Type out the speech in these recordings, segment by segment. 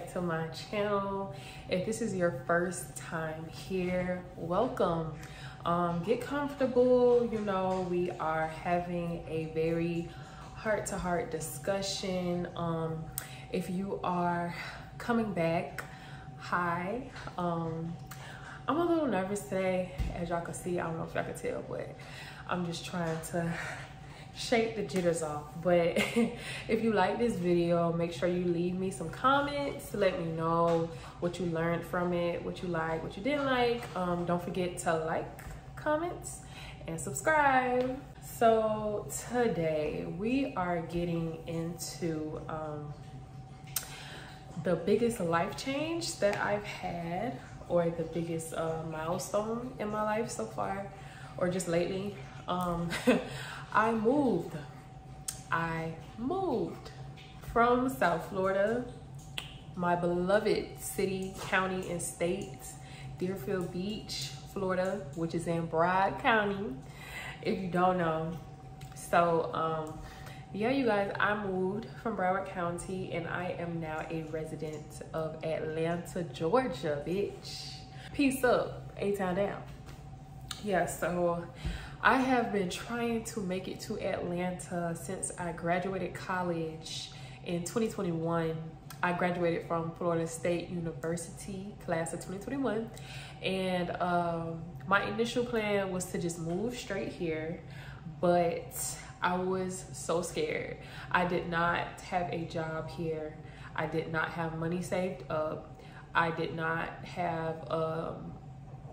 back to my channel. If this is your first time here welcome. Um, get comfortable. You know we are having a very heart-to-heart -heart discussion. Um, if you are coming back hi. Um, i'm a little nervous today. As y'all can see i don't know if y'all can tell but i'm just trying to shake the jitters off. But if you like this video make sure you leave me some comments to let me know what you learned from it what you like what you didn't like. Um, don't forget to like comments and subscribe. So today we are getting into um, the biggest life change that I've had or the biggest uh, milestone in my life so far or just lately. Um, I moved. I moved from South Florida, my beloved city, county, and state, Deerfield Beach, Florida, which is in Broward County, if you don't know. So, um, yeah, you guys, I moved from Broward County and I am now a resident of Atlanta, Georgia, bitch. Peace up, A-Town down. Yeah, so I have been trying to make it to Atlanta since I graduated college in 2021. I graduated from Florida State University, class of 2021. And um, my initial plan was to just move straight here, but I was so scared. I did not have a job here. I did not have money saved up. I did not have um,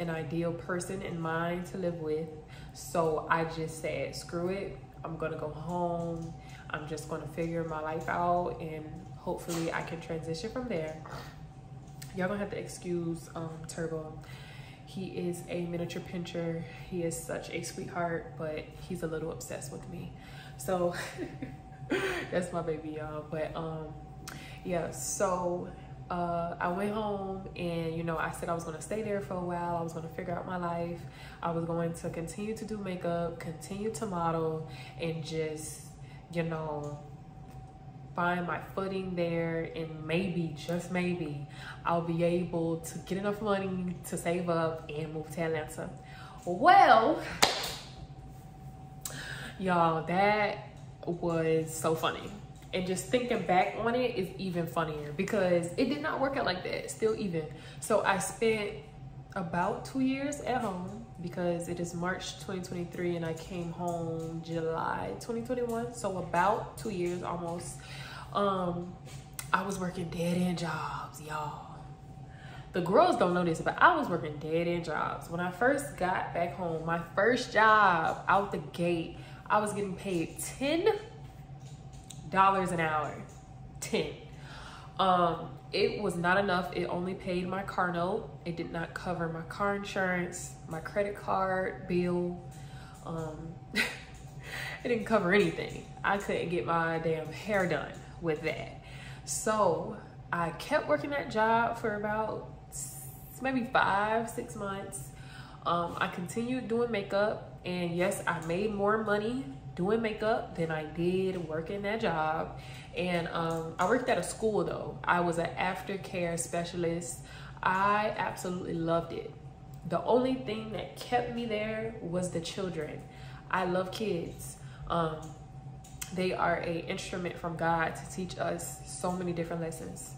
an ideal person in mind to live with. So I just said, screw it. I'm gonna go home. I'm just gonna figure my life out and hopefully I can transition from there. Y'all gonna have to excuse um, Turbo. He is a miniature pinscher. He is such a sweetheart, but he's a little obsessed with me. So that's my baby, y'all. But um, yeah, so uh, I went home and, you know, I said I was to stay there for a while. I was to figure out my life. I was going to continue to do makeup, continue to model, and just, you know, find my footing there. And maybe, just maybe, I'll be able to get enough money to save up and move to Atlanta. Well, y'all, that was so funny and just thinking back on it is even funnier because it did not work out like that still even. So i spent about two years at home because it is march 2023 and i came home july 2021 so about two years almost. Um i was working dead-end jobs y'all. The girls don't know this, but I was working dead-end jobs. When I first got back home, my first job out the gate, I was getting paid 10 dollars an hour. 10 um it was not enough. It only paid my car note. It did not cover my car insurance my credit card bill. Um it didn't cover anything. I couldn't get my damn hair done with that. So i kept working that job for about maybe five six months. Um, i continued doing makeup and yes i made more money doing makeup than I did working that job. And um, I worked at a school though. I was an aftercare specialist. I absolutely loved it. The only thing that kept me there was the children. I love kids. Um, they are a instrument from God to teach us so many different lessons.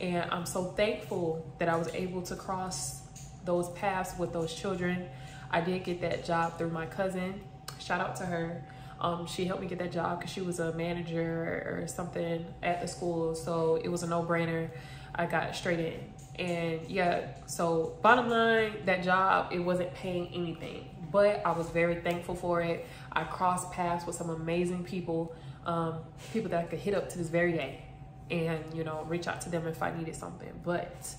And I'm so thankful that I was able to cross those paths with those children. I did get that job through my cousin. Shout out to her. Um, she helped me get that job because she was a manager or something at the school. So it was a no-brainer. I got straight in. And yeah, so bottom line, that job, it wasn't paying anything. But I was very thankful for it. I crossed paths with some amazing people, um, people that I could hit up to this very day and, you know, reach out to them if I needed something. But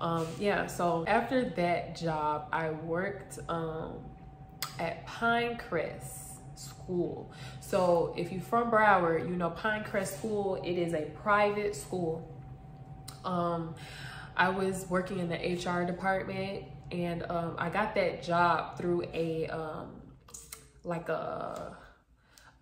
um, yeah, so after that job, I worked um, at Pine Crest school. So if you're from Broward, you know Pine Crest School, it is a private school. Um, I was working in the HR department and um, I got that job through a, um, like a,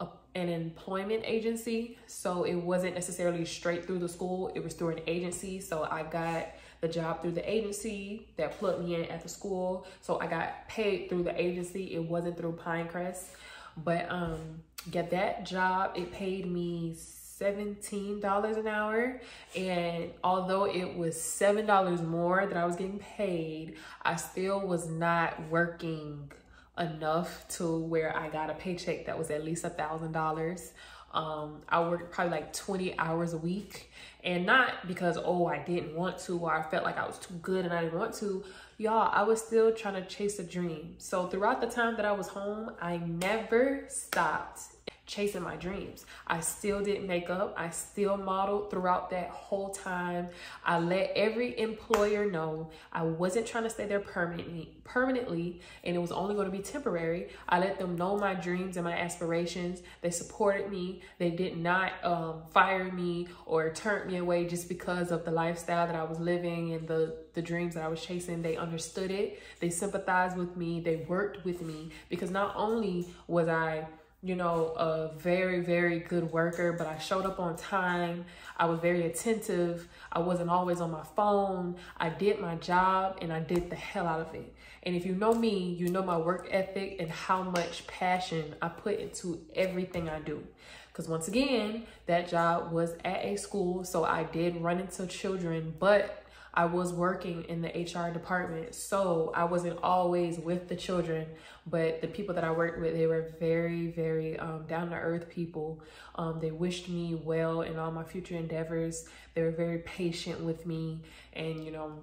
a an employment agency. So it wasn't necessarily straight through the school. It was through an agency. So I got the job through the agency that plugged me in at the school. So I got paid through the agency. It wasn't through Pine Crest. But um, get that job, it paid me $17 an hour. And although it was $7 more that I was getting paid, I still was not working enough to where I got a paycheck that was at least a thousand dollars. Um, I worked probably like 20 hours a week and not because, oh, I didn't want to or I felt like I was too good and I didn't want to. Y'all, I was still trying to chase a dream. So throughout the time that I was home, I never stopped chasing my dreams. I still did makeup. I still modeled throughout that whole time. I let every employer know I wasn't trying to stay there permanently, permanently and it was only going to be temporary. I let them know my dreams and my aspirations. They supported me. They did not um, fire me or turn me away just because of the lifestyle that I was living and the, the dreams that I was chasing. They understood it. They sympathized with me. They worked with me because not only was I you know, a very, very good worker, but I showed up on time. I was very attentive. I wasn't always on my phone. I did my job and I did the hell out of it. And if you know me, you know my work ethic and how much passion I put into everything I do. Because once again, that job was at a school, so I did run into children, but I was working in the HR department, so I wasn't always with the children, but the people that I worked with, they were very, very um, down to earth people. Um, they wished me well in all my future endeavors. They were very patient with me, and you know,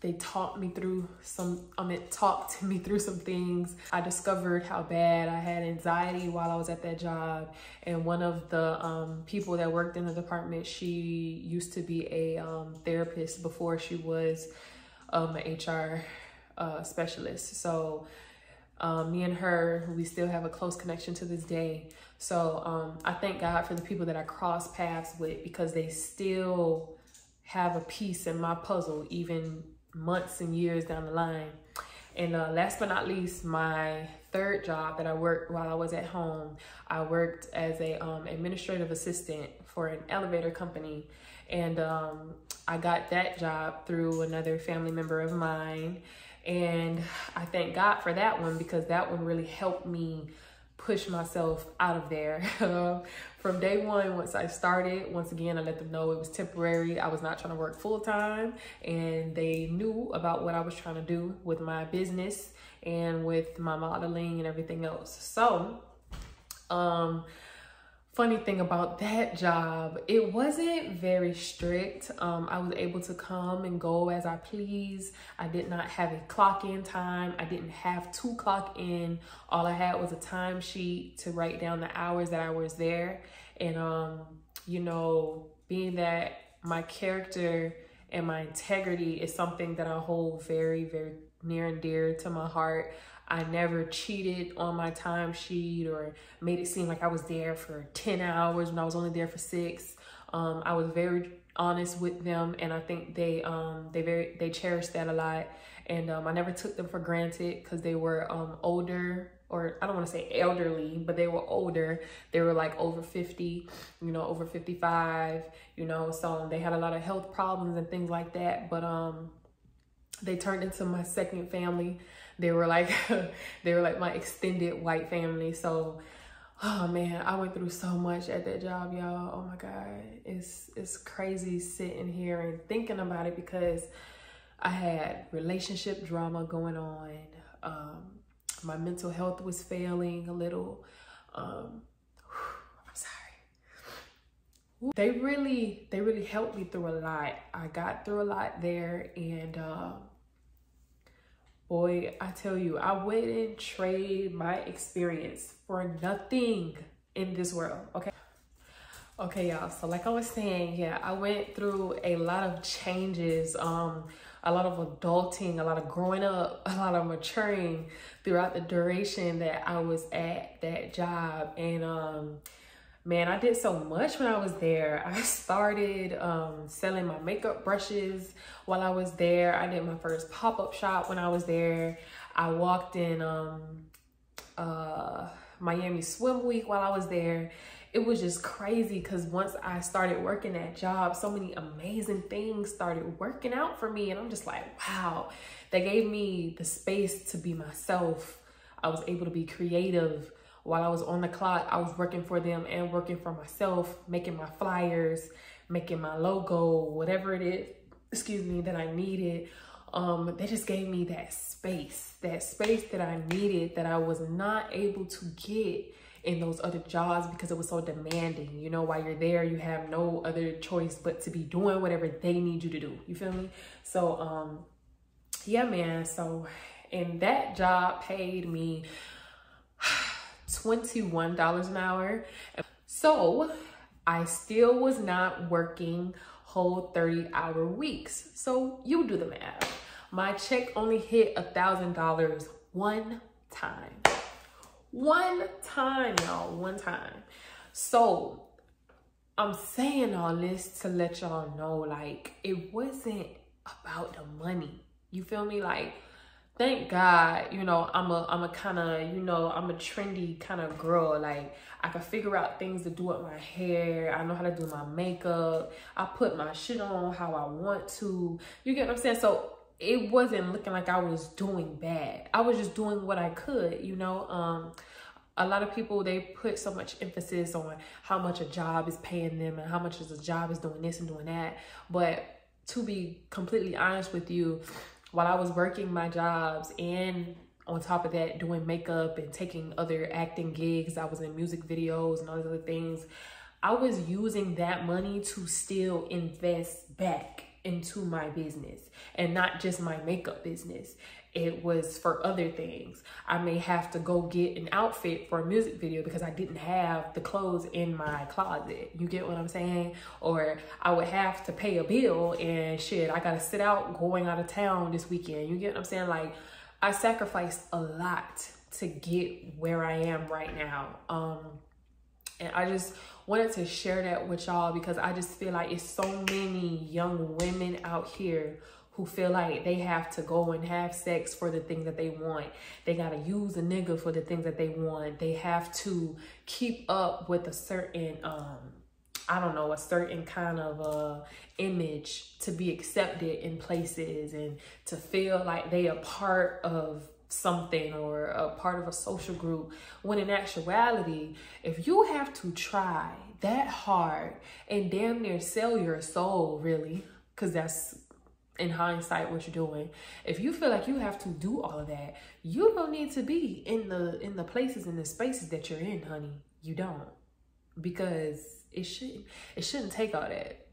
they taught me through some, I mean, talked to me through some things. I discovered how bad I had anxiety while I was at that job. And one of the um, people that worked in the department, she used to be a um, therapist before she was um, an HR uh, specialist. So um, me and her, we still have a close connection to this day. So um, I thank God for the people that I cross paths with because they still have a piece in my puzzle, even months and years down the line. And uh, last but not least, my third job that I worked while I was at home, I worked as a um, administrative assistant for an elevator company. And um, I got that job through another family member of mine. And I thank God for that one because that one really helped me push myself out of there. From day one, once I started, once again, I let them know it was temporary. I was not trying to work full time and they knew about what I was trying to do with my business and with my modeling and everything else. So, um, funny thing about that job, it wasn't very strict. Um, I was able to come and go as I please. I did not have a clock in time. I didn't have to clock in. All I had was a timesheet to write down the hours that I was there. And, um, you know, being that my character and my integrity is something that I hold very, very near and dear to my heart. I never cheated on my timesheet or made it seem like I was there for 10 hours when I was only there for six. Um, I was very honest with them and I think they um, they very they cherished that a lot. And um, I never took them for granted because they were um, older or I don't want to say elderly, but they were older. They were like over 50, you know, over 55, you know, so they had a lot of health problems and things like that. But um, they turned into my second family they were like they were like my extended white family. So oh man i went through so much at that job y'all. Oh my god. It's it's crazy sitting here and thinking about it because i had relationship drama going on. Um, my mental health was failing a little. Um, i'm sorry. They really they really helped me through a lot. I got through a lot there and uh, Boy, I tell you, I wouldn't trade my experience for nothing in this world, okay? Okay, y'all, so like I was saying, yeah, I went through a lot of changes, um, a lot of adulting, a lot of growing up, a lot of maturing throughout the duration that I was at that job. And um, man, I did so much when I was there. I started um, selling my makeup brushes while I was there. I did my first pop-up shop when I was there. I walked in um, uh, Miami Swim Week while I was there. It was just crazy because once I started working that job, so many amazing things started working out for me. And I'm just like, wow, they gave me the space to be myself. I was able to be creative. While I was on the clock, I was working for them and working for myself, making my flyers, making my logo, whatever it is, excuse me, that I needed. Um, they just gave me that space, that space that I needed that I was not able to get in those other jobs because it was so demanding. You know, while you're there, you have no other choice but to be doing whatever they need you to do. You feel me? So, um, yeah, man. So, and that job paid me $21 an hour. So I still was not working whole 30 hour weeks. So you do the math. My check only hit a thousand dollars one time. One time, y'all, one time. So I'm saying all this to let y'all know, like, it wasn't about the money. You feel me? Like, thank God, you know, I'm a I'm a kind of, you know, I'm a trendy kind of girl. Like I can figure out things to do with my hair. I know how to do my makeup. I put my shit on how I want to. You get what I'm saying? So it wasn't looking like I was doing bad. I was just doing what I could, you know. Um a lot of people they put so much emphasis on how much a job is paying them and how much is a job is doing this and doing that. But to be completely honest with you, while I was working my jobs and on top of that doing makeup and taking other acting gigs, I was in music videos and all these other things. I was using that money to still invest back into my business and not just my makeup business it was for other things. I may have to go get an outfit for a music video because I didn't have the clothes in my closet. You get what I'm saying? Or I would have to pay a bill and shit, I gotta sit out going out of town this weekend. You get what I'm saying? Like, I sacrificed a lot to get where I am right now. Um, and I just wanted to share that with y'all because I just feel like it's so many young women out here who feel like they have to go and have sex for the things that they want. They got to use a nigga for the things that they want. They have to keep up with a certain, um, I don't know, a certain kind of uh, image to be accepted in places and to feel like they are part of something or a part of a social group when in actuality if you have to try that hard and damn near sell your soul really because that's in hindsight what you're doing. If you feel like you have to do all of that you don't need to be in the in the places in the spaces that you're in honey. You don't. Because it shouldn't it shouldn't take all that.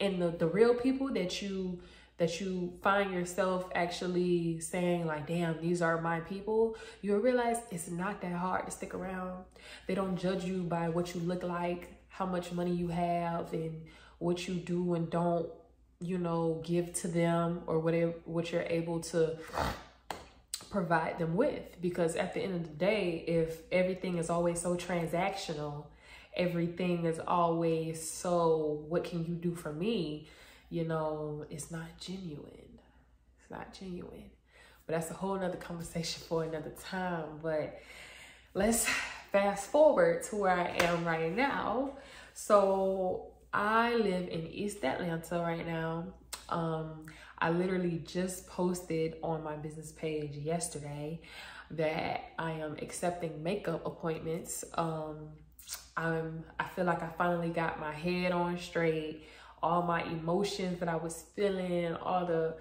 And the the real people that you that you find yourself actually saying like damn these are my people you'll realize it's not that hard to stick around. They don't judge you by what you look like how much money you have and what you do and don't you know, give to them or whatever what you're able to provide them with. Because at the end of the day, if everything is always so transactional, everything is always so what can you do for me, you know, it's not genuine. It's not genuine. But that's a whole nother conversation for another time. But let's fast forward to where I am right now. So I live in East Atlanta right now. Um, I literally just posted on my business page yesterday that I am accepting makeup appointments. Um, I'm, I feel like I finally got my head on straight. All my emotions that I was feeling, all the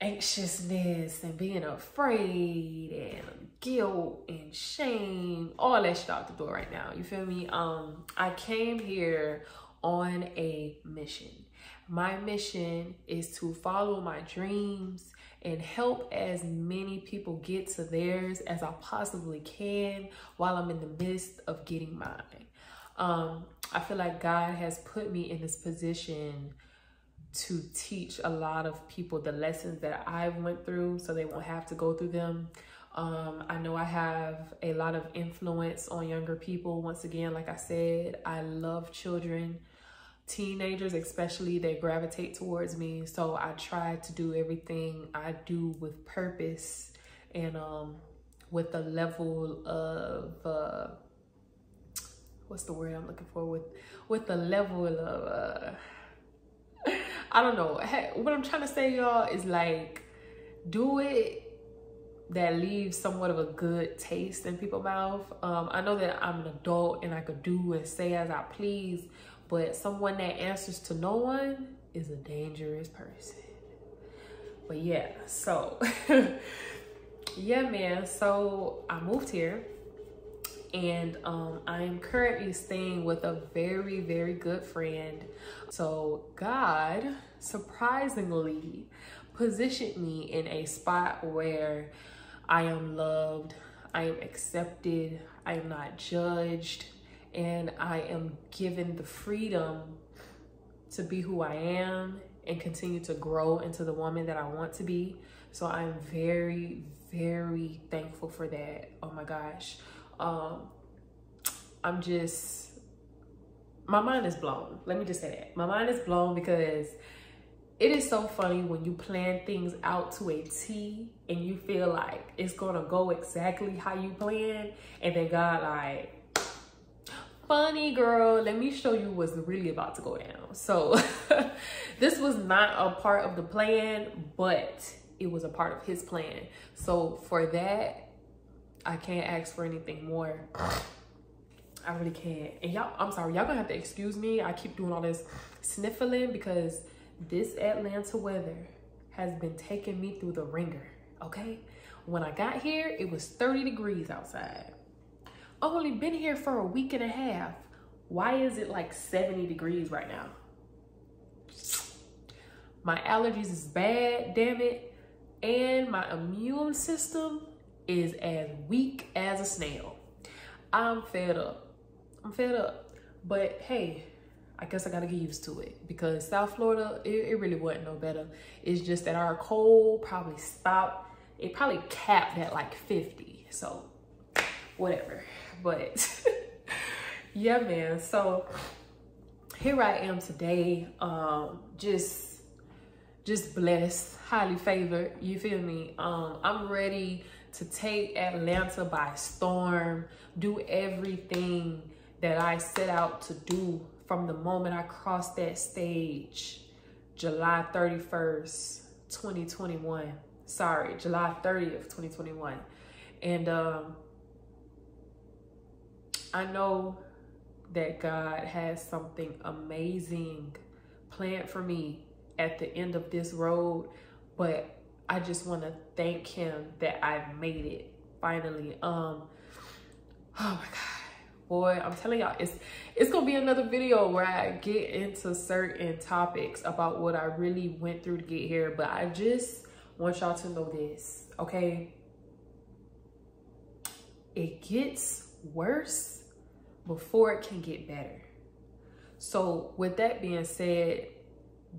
anxiousness and being afraid and guilt and shame, all that shit out the door right now. You feel me? Um, I came here on a mission. My mission is to follow my dreams and help as many people get to theirs as I possibly can while I'm in the midst of getting mine. Um, I feel like God has put me in this position to teach a lot of people the lessons that I went through so they won't have to go through them. Um, I know I have a lot of influence on younger people. Once again, like I said, I love children teenagers especially they gravitate towards me so i try to do everything i do with purpose and um with the level of uh, what's the word I'm looking for with with the level of uh, I don't know. What I'm trying to say, y'all, is like do it that leaves somewhat of a good taste in people's mouth. Um, I know that I'm an adult and I could do and say as I please, but someone that answers to no one is a dangerous person. But yeah, so yeah, man. So I moved here and um, I'm currently staying with a very, very good friend. So God surprisingly positioned me in a spot where I am loved, I am accepted, I am not judged, and I am given the freedom to be who I am and continue to grow into the woman that I want to be. So I'm very, very thankful for that. Oh my gosh. Um, I'm just, my mind is blown. Let me just say that. My mind is blown because it is so funny when you plan things out to a T and you feel like it's gonna go exactly how you plan, and then God like, funny girl, let me show you what's really about to go down. So this was not a part of the plan, but it was a part of his plan. So for that, I can't ask for anything more. I really can't. And y'all, I'm sorry, y'all gonna have to excuse me. I keep doing all this sniffling because this Atlanta weather has been taking me through the ringer, okay? When I got here, it was 30 degrees outside. Only been here for a week and a half. Why is it like 70 degrees right now? My allergies is bad, damn it. And my immune system is as weak as a snail. I'm fed up. I'm fed up. But hey, I guess I gotta get used to it because South Florida, it, it really wasn't no better. It's just that our cold probably stopped. It probably capped at like 50. So whatever. But yeah, man. So here I am today. Um, just just blessed, highly favored. You feel me? Um, I'm ready to take Atlanta by storm, do everything that I set out to do from the moment I crossed that stage, July 31st, 2021. Sorry, July 30th, 2021. And um, I know that God has something amazing planned for me at the end of this road, but I just want to thank him that I've made it finally. Um, oh my God boy i'm telling y'all it's it's gonna be another video where i get into certain topics about what i really went through to get here but i just want y'all to know this okay it gets worse before it can get better so with that being said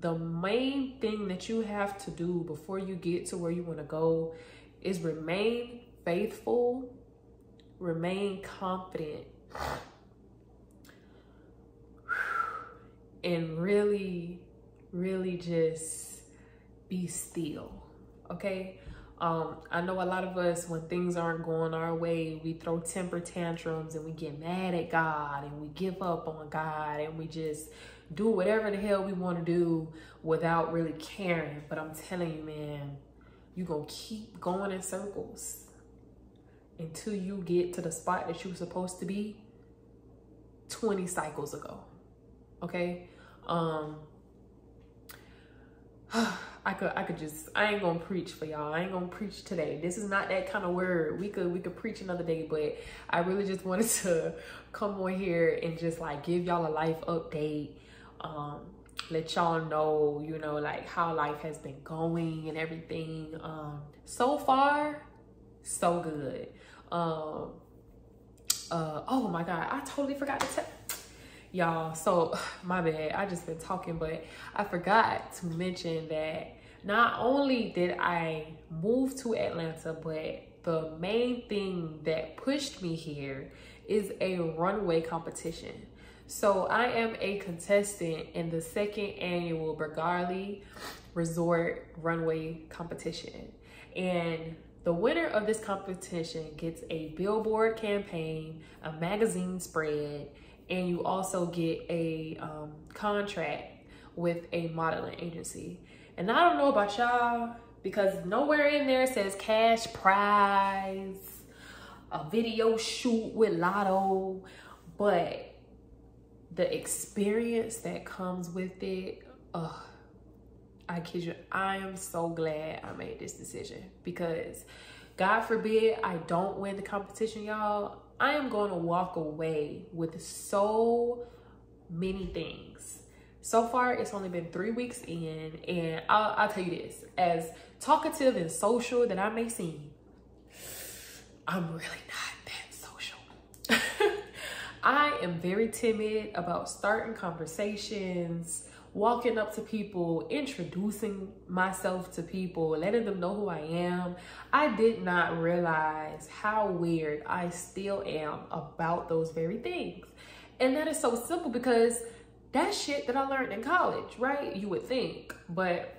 the main thing that you have to do before you get to where you want to go is remain faithful remain confident and really, really just be still, okay? Um, I know a lot of us, when things aren't going our way, we throw temper tantrums and we get mad at God and we give up on God and we just do whatever the hell we want to do without really caring. But I'm telling you, man, you're going to keep going in circles until you get to the spot that you were supposed to be 20 cycles ago. Okay? Um I could I could just I ain't gonna preach for y'all. I ain't gonna preach today. This is not that kind of word. We could we could preach another day, but I really just wanted to come on here and just like give y'all a life update. Um let y'all know, you know, like how life has been going and everything. Um so far, so good. Um uh oh my god i totally forgot to tell y'all so my bad. I just been talking but i forgot to mention that not only did i move to atlanta but the main thing that pushed me here is a runway competition. So i am a contestant in the second annual BurGarli resort runway competition. And The winner of this competition gets a billboard campaign, a magazine spread, and you also get a um, contract with a modeling agency. And I don't know about y'all because nowhere in there says cash prize, a video shoot with Latto, but the experience that comes with it, ugh, I kid you, I am so glad I made this decision because God forbid I don't win the competition, y'all. I am going to walk away with so many things. So far, it's only been three weeks in, and I'll, I'll tell you this as talkative and social that I may seem, I'm really not that social. I am very timid about starting conversations, walking up to people, introducing myself to people, letting them know who I am. I did not realize how weird I still am about those very things. And that is so simple because that's shit that I learned in college, right? You would think, but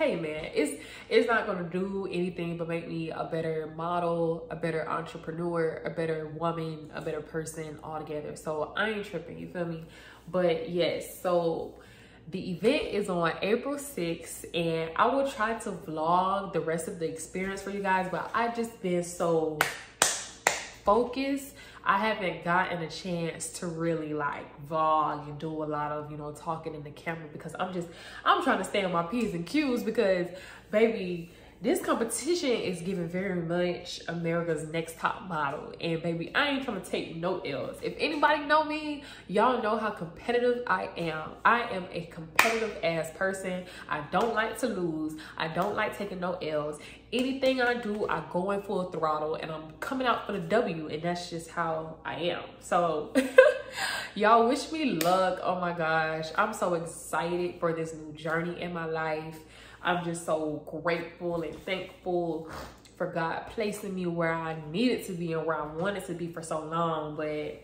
hey man, it's it's not gonna do anything but make me a better model, a better entrepreneur, a better woman, a better person altogether. So I ain't tripping, you feel me? But yes, so the event is on April 6th and I will try to vlog the rest of the experience for you guys, but I've just been so focused I haven't gotten a chance to really like vlog and do a lot of, you know, talking in the camera because I'm just, I'm trying to stay on my P's and Q's because baby, this competition is giving very much America's Next Top Model. And baby, I ain't trying to take no L's. If anybody know me, y'all know how competitive I am. I am a competitive ass person. I don't like to lose. I don't like taking no L's. Anything I do, I go in full throttle and I'm coming out for the W and that's just how I am. So y'all wish me luck. Oh my gosh. I'm so excited for this new journey in my life. I'm just so grateful and thankful for God placing me where I needed to be and where I wanted to be for so long. But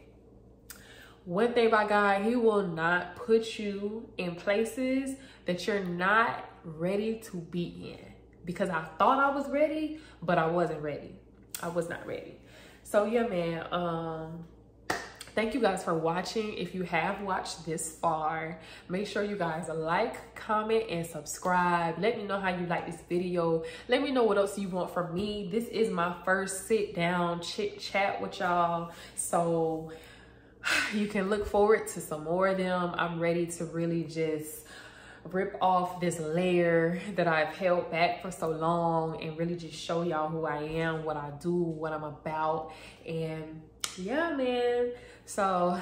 one thing by God, He will not put you in places that you're not ready to be in. Because I thought I was ready, but I wasn't ready. I was not ready. So yeah, man. Um, Thank you guys for watching. If you have watched this far, make sure you guys like, comment, and subscribe. Let me know how you like this video. Let me know what else you want from me. This is my first sit down chit chat with y'all. So you can look forward to some more of them. I'm ready to really just rip off this layer that I've held back for so long and really just show y'all who I am, what I do, what I'm about. And yeah, man. So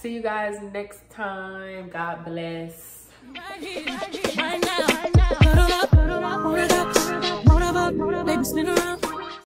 see you guys next time. God bless.